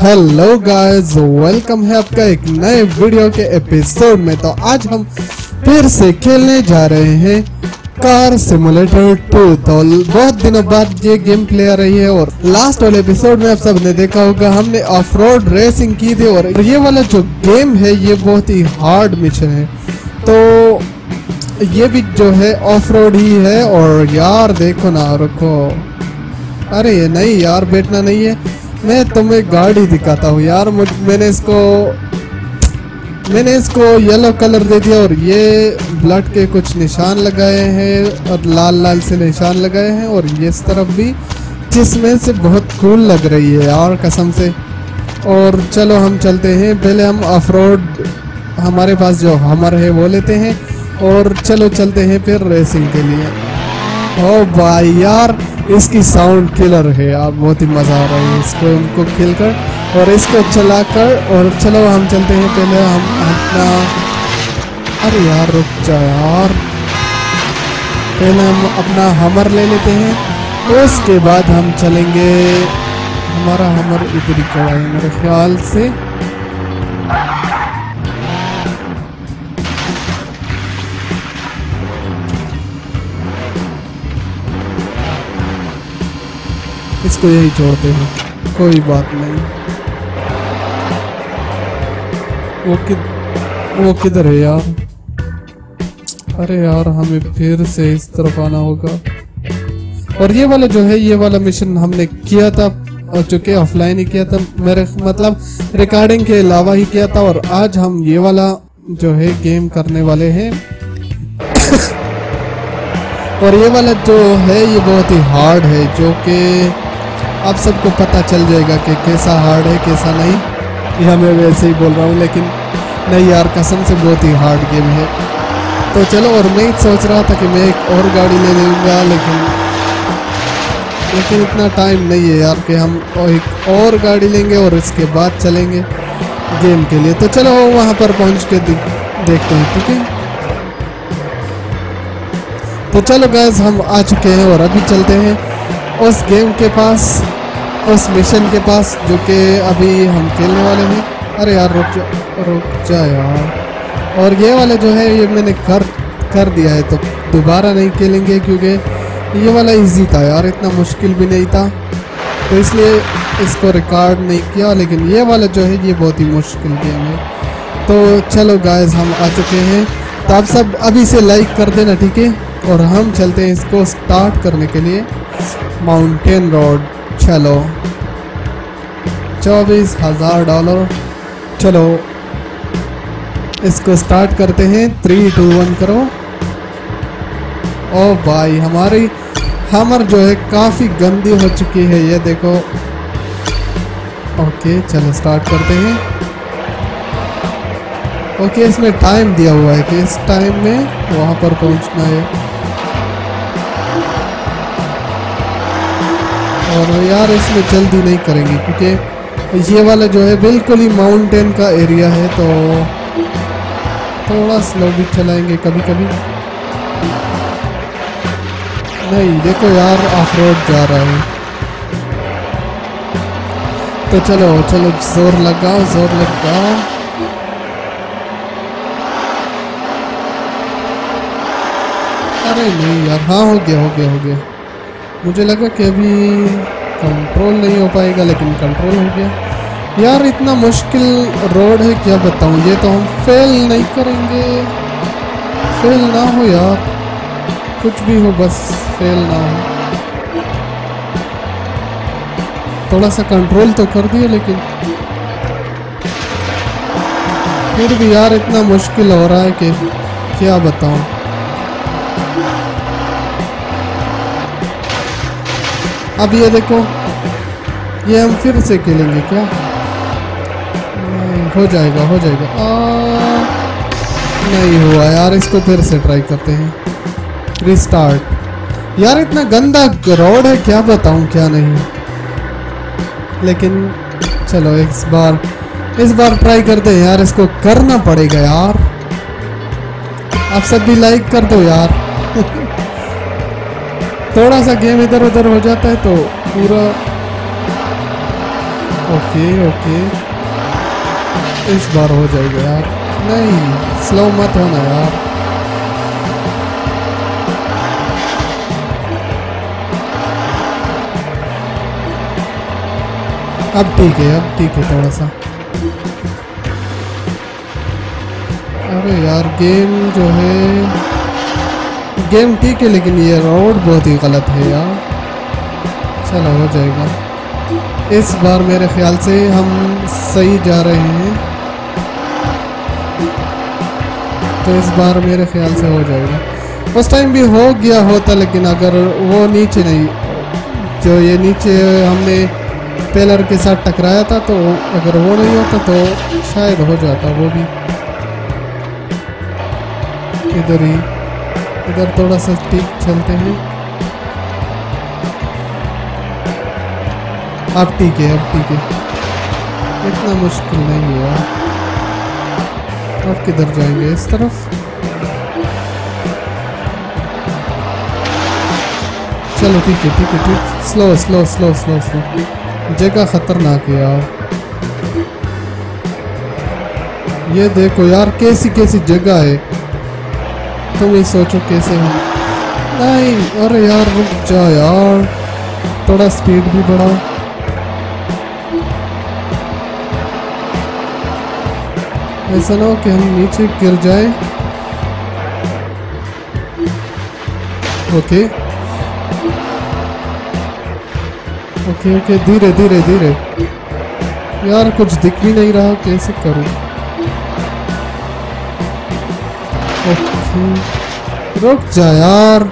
Hello guys welcome है आपका एक नए वीडियो के एपिसोड में। तो आज हम फिर से खेलने जा रहे हैं कार सिमुलेटर 2 तो बहुत दिनों बाद ये गेम प्ले आ रही है और लास्ट वाले एपिसोड में आप सबने देखा होगा, हमने ऑफ़ रोड रेसिंग की थी और ये वाला जो गेम है, ये बहुत ही हार्ड मिशन है। तो ये भी जो है ऑफ़ रोड ही है और यार देखो ना, रुको। अरे ये नहीं यार, बैठना नहीं है। मैं तुम्हें गाड़ी दिखाता हूँ यार, मुझ, मैंने इसको मैंने इसको येलो कलर दे दिया और ये ब्लड के कुछ निशान लगाए हैं और लाल लाल से निशान लगाए हैं और ये इस तरफ़ भी जिसमें से बहुत कूल लग रही है यार कसम से। और चलो हम चलते हैं, पहले हम ऑफ़ रोड हमारे पास जो हमर है वो लेते हैं और चलो चलते हैं फिर रेसिंग के लिए। ओ भाई यार इसकी साउंड किलर है। आप बहुत ही मज़ा आ रहा है इसको हमको खेल कर और इसको चला कर और चलो हम चलते हैं पहले हम अपना, अरे यार रुक जा यार। पहले हम अपना हमर ले लेते हैं, उसके बाद हम चलेंगे। हमारा हमर इधर ही खड़ा है मेरे ख्याल से। इसको यही छोड़ते हैं। कोई बात नहीं। वो कि वो किधर है यार? अरे यार, हमें फिर से इस तरफ़ आना होगा। और ये वाला जो है, ये वाला मिशन हमने किया था, और चूँकि ऑफलाइन ही किया था, मेरे मतलब रिकॉर्डिंग के अलावा ही किया था, और आज हम ये वाला जो है गेम करने वाले हैं। और ये वाला जो है, ये बहुत ही हार्ड है, जो कि आप सबको पता चल जाएगा कि कैसा हार्ड है, कैसा नहीं। यह मैं वैसे ही बोल रहा हूँ, लेकिन नहीं यार, कसम से बहुत ही हार्ड गेम है। तो चलो, और मैं सोच रहा था कि मैं एक और गाड़ी ले लूँगा, लेकिन लेकिन इतना टाइम नहीं है यार कि हम एक और गाड़ी लेंगे और इसके बाद चलेंगे गेम के लिए। तो चलो, वहाँ पर पहुँच के देखते हैं, ठीक है? तो चलो गैस हम आ चुके हैं और अभी चलते हैं उस गेम के पास। उस मिशन के पास, जो कि अभी हम खेलने वाले हैं। अरे यार, रुक जा रुक जा यार। और ये वाला जो है, ये मैंने कर कर दिया है तो दोबारा नहीं खेलेंगे, क्योंकि ये वाला इजी था यार, इतना मुश्किल भी नहीं था। तो इसलिए इसको रिकॉर्ड नहीं किया, लेकिन ये वाला जो है, ये बहुत ही मुश्किल गेम है। तो चलो गाइस हम आ चुके हैं। तो आप सब अभी से लाइक कर देना, ठीक है? और हम चलते हैं इसको स्टार्ट करने के लिए। माउंटेन रोड चलो। चौबीस हज़ार डॉलर। चलो। इसको स्टार्ट करते हैं। थ्री टू वन करो। ओ भाई, हमारी, हमर जो है काफ़ी गंदी हो चुकी है, ये देखो। ओके चलो स्टार्ट करते हैं। ओके इसमें टाइम दिया हुआ है कि इस टाइम में वहाँ पर पहुँचना है। और यार इसमें जल्दी नहीं करेंगे, क्योंकि ये वाला जो है बिल्कुल ही माउंटेन का एरिया है तो थोड़ा स्लो भी चलाएँगे कभी कभी नहीं, देखो यार ऑफ़ रोड जा रहा है। तो चलो चलो, ज़ोर लगाओ ज़ोर लगाओ। अरे नहीं यार हाँ हो गया हो गया हो गया। मुझे लगा कि अभी कंट्रोल नहीं हो पाएगा, लेकिन कंट्रोल हो गया। यार, इतना मुश्किल रोड है, क्या बताऊँ? ये तो हम फेल नहीं करेंगे। फेल ना हो यार। कुछ भी हो, बस फेल ना हो। थोड़ा सा कंट्रोल तो कर दिया, लेकिन फिर भी यार, इतना मुश्किल हो रहा है कि क्या बताऊँ? अब ये देखो। ये हम फिर से खेलेंगे क्या? हो जाएगा हो जाएगा। आ, नहीं हुआ यार इसको फिर से ट्राई करते हैं। रिस्टार्ट यार इतना गंदा रोड है क्या बताऊँ क्या नहीं? लेकिन चलो इस बार इस बार ट्राई करते हैं यार इसको करना पड़ेगा यार। आप सब भी लाइक कर दो यार। थोड़ा सा गेम इधर उधर हो जाता है तो पूरा ओके ओके। इस बार हो जाएगा यार। नहीं स्लो मत होना यार। अब ठीक है, अब ठीक है थोड़ा सा। अरे यार गेम जो है गेम ठीक है, लेकिन ये रोड बहुत ही गलत है यार। चलो, हो जाएगा। इस बार मेरे ख्याल से हम सही जा रहे हैं। तो इस बार मेरे ख्याल से हो जाएगा। उस टाइम भी हो गया होता, लेकिन अगर वो नीचे नहीं, जो ये नीचे हमने पेलर के साथ टकराया था तो अगर वो नहीं होता तो शायद हो जाता वो भी। इधर ही। इधर थोड़ा सा ठीक चलते हैं। अब ठीक है, अब ठीक है। इतना मुश्किल नहीं है यार। अब किधर जाएँगे? इस तरफ़? चलो ठीक है ठीक है, ठीक। Slow slow slow slow slow जगह खतरनाक है यार। ये देखो यार, कैसी कैसी जगह है। तुम ही सोचो कैसे हो नहीं अरे यार रुक जा यार थोड़ा स्पीड भी बढ़ाओ ऐसा ना हो कि हम नीचे गिर जाए ओके ओके ओके धीरे धीरे धीरे यार कुछ दिख भी नहीं रहा कैसे करूँ रुक जा यार।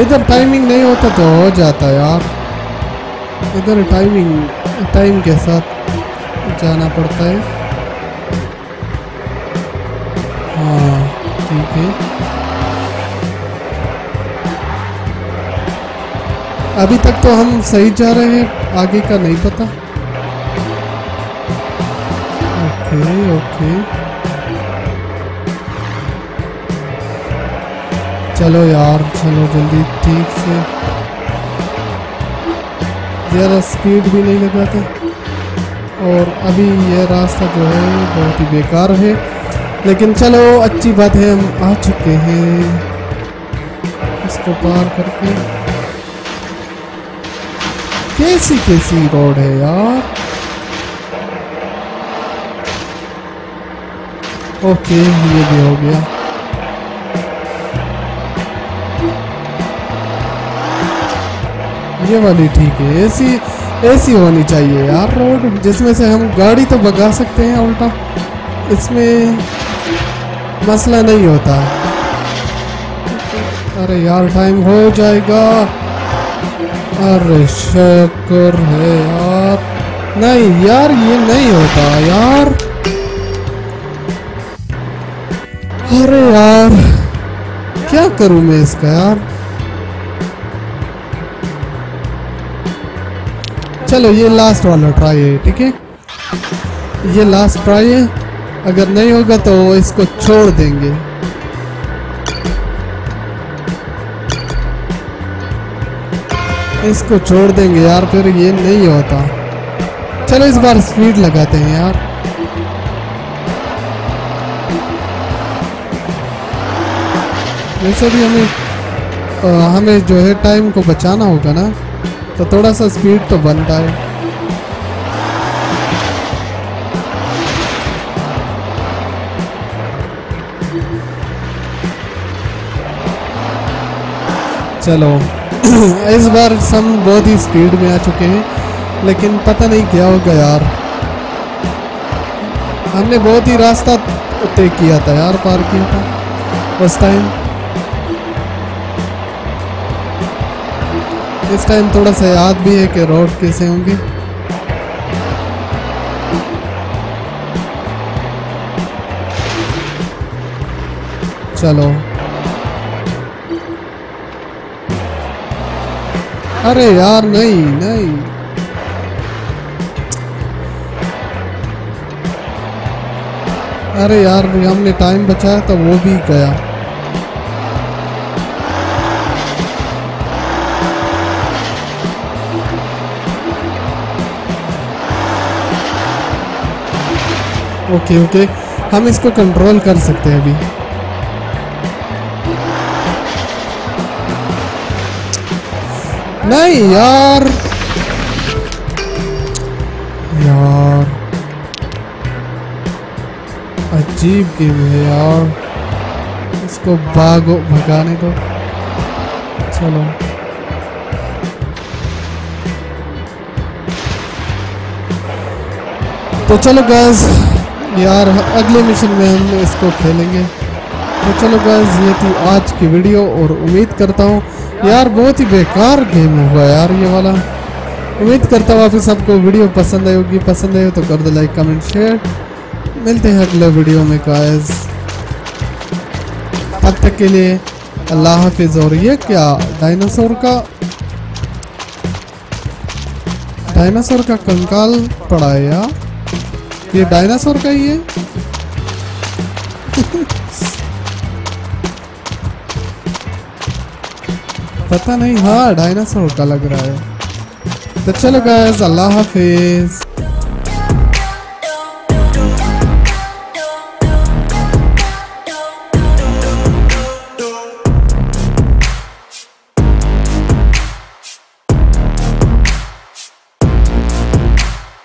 इधर टाइमिंग नहीं होता तो हो जाता यार। इधर टाइमिंग टाइम के साथ जाना पड़ता है। हाँ ठीक है। अभी तक तो हम सही जा रहे हैं, आगे का नहीं पता। ओके ओके चलो यार, चलो जल्दी, ठीक से। ज़्यादा स्पीड भी नहीं लगाते और अभी यह रास्ता जो है बहुत ही बेकार है। लेकिन चलो, अच्छी बात है, हम आ चुके हैं। इसको पार करके। कैसी कैसी रोड है यार? ओके, ये भी हो गया। ये वाली ठीक है, ऐसी ऐसी होनी चाहिए यार रोड, जिसमें से हम गाड़ी तो भगा सकते हैं उल्टा। इसमें मसला नहीं होता। अरे यार टाइम हो जाएगा। अरे शुक्र है यार। नहीं यार, ये नहीं होता यार। अरे यार, क्या करूँ मैं इसका यार? चलो, ये लास्ट वाला ट्राई है, ठीक है? ये लास्ट ट्राई है। अगर नहीं होगा तो इसको छोड़ देंगे। इसको छोड़ देंगे यार, फिर ये नहीं होता। चलो, इस बार स्पीड लगाते हैं यार। वैसे भी हमें आ, हमें जो है टाइम को बचाना होगा ना तो थोड़ा सा स्पीड तो बनता है। चलो इस बार हम बहुत ही स्पीड में आ चुके हैं लेकिन पता नहीं क्या होगा यार। हमने बहुत ही रास्ता तय किया था यार पार्किंग का उस टाइम इस टाइम थोड़ा सा याद भी है कि रोड कैसे होंगे। चलो। अरे यार, नहीं नहीं। अरे यार, हमने टाइम बचाया तो वो भी गया। Okay okay. हम इसको कंट्रोल कर सकते हैं अभी। नहीं, यार। यार। अजीब गेम है यार। इसको भागो, भगाने दो। चलो। तो चलो गैस यार, अगले मिशन में हम इसको खेलेंगे। तो चलो गैस ये थी आज की वीडियो और उम्मीद करता हूँ, यार बहुत ही बेकार गेम हुआ यार ये वाला। उम्मीद करता हूँ आपको सबको वीडियो पसंद आई होगी। पसंद आई हो तो कर दो लाइक कमेंट शेयर मिलते हैं अगले वीडियो में गाइस तब तक के लिए अल्लाह हाफिज। और ये क्या डायनासोर का? डायनासोर का कंकाल पड़ा है यार। ये डायनासोर का ही है। पता नहीं हाँ डायनासोर का लग रहा है। तो चलो गाइस अल्लाह हाफिज।